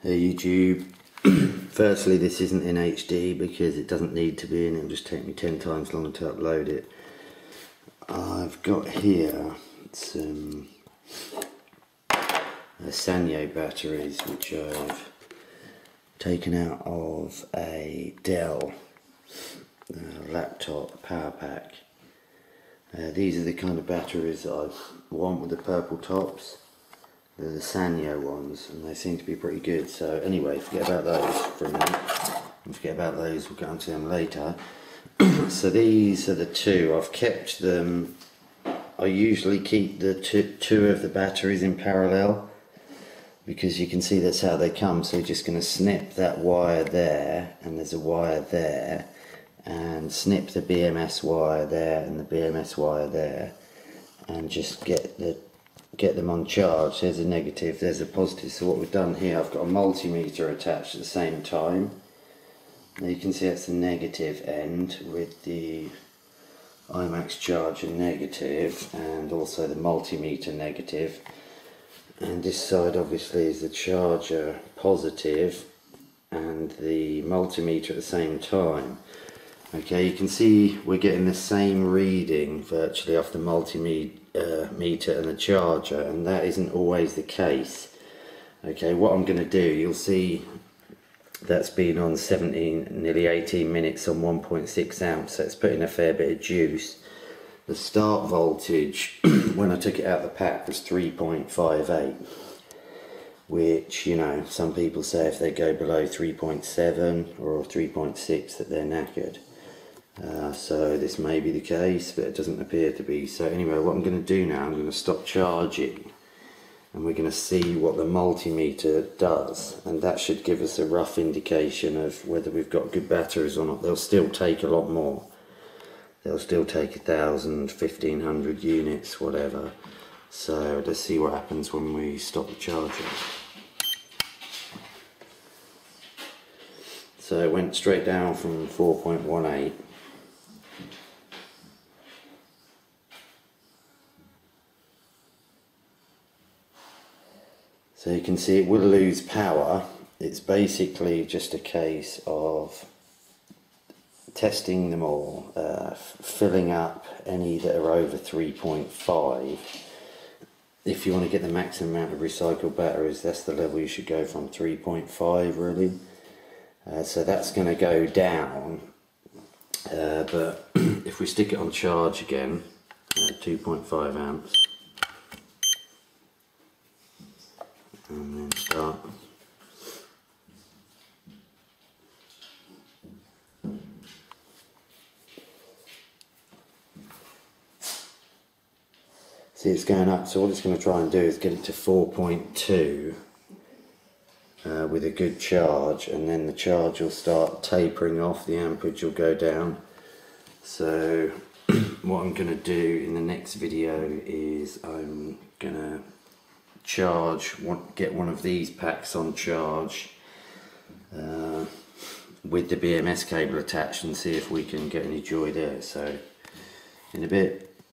Hey YouTube. Firstly, this isn't in HD because it doesn't need to be and it'll just take me 10 times longer to upload it. I've got here some uh, Sanyo batteries which I've taken out of a Dell uh, laptop power pack. Uh, these are the kind of batteries that I want with the purple tops. They're the Sanyo ones and they seem to be pretty good. So anyway, forget about those for a minute. Forget about those, we'll get onto them later. so these are the two. I've kept them, I usually keep the two, two of the batteries in parallel because you can see that's how they come. So you're just going to snip that wire there and there's a wire there and snip the BMS wire there and the BMS wire there and just get the get them on charge. There's a negative, there's a positive. So what we've done here, I've got a multimeter attached at the same time. Now you can see that's the negative end with the IMAX charger negative and also the multimeter negative. And this side obviously is the charger positive and the multimeter at the same time. Okay, you can see we're getting the same reading virtually off the multimeter uh, meter and the charger and that isn't always the case. Okay what I'm going to do you'll see that's been on 17 nearly 18 minutes on 1.6 amps so it's putting a fair bit of juice. The start voltage when I took it out of the pack was 3.58 which you know some people say if they go below 3.7 or 3.6 that they're knackered uh, so this may be the case, but it doesn't appear to be. So anyway, what I'm going to do now, I'm going to stop charging and we're going to see what the multimeter does and that should give us a rough indication of whether we've got good batteries or not. They'll still take a lot more. They'll still take a thousand, fifteen hundred units, whatever. So let's see what happens when we stop the charging. So it went straight down from 4.18 So you can see it will lose power. It's basically just a case of testing them all, uh, filling up any that are over 3.5. If you want to get the maximum amount of recycled batteries, that's the level you should go from 3.5 really. Uh, so that's going to go down. Uh, but if we stick it on charge again, uh, 2.5 amps, and then start see it's going up so what it's going to try and do is get it to 4.2 uh, with a good charge and then the charge will start tapering off the amperage will go down. So what I'm going to do in the next video is charge, get one of these packs on charge uh, with the BMS cable attached and see if we can get any joy there. So in a bit.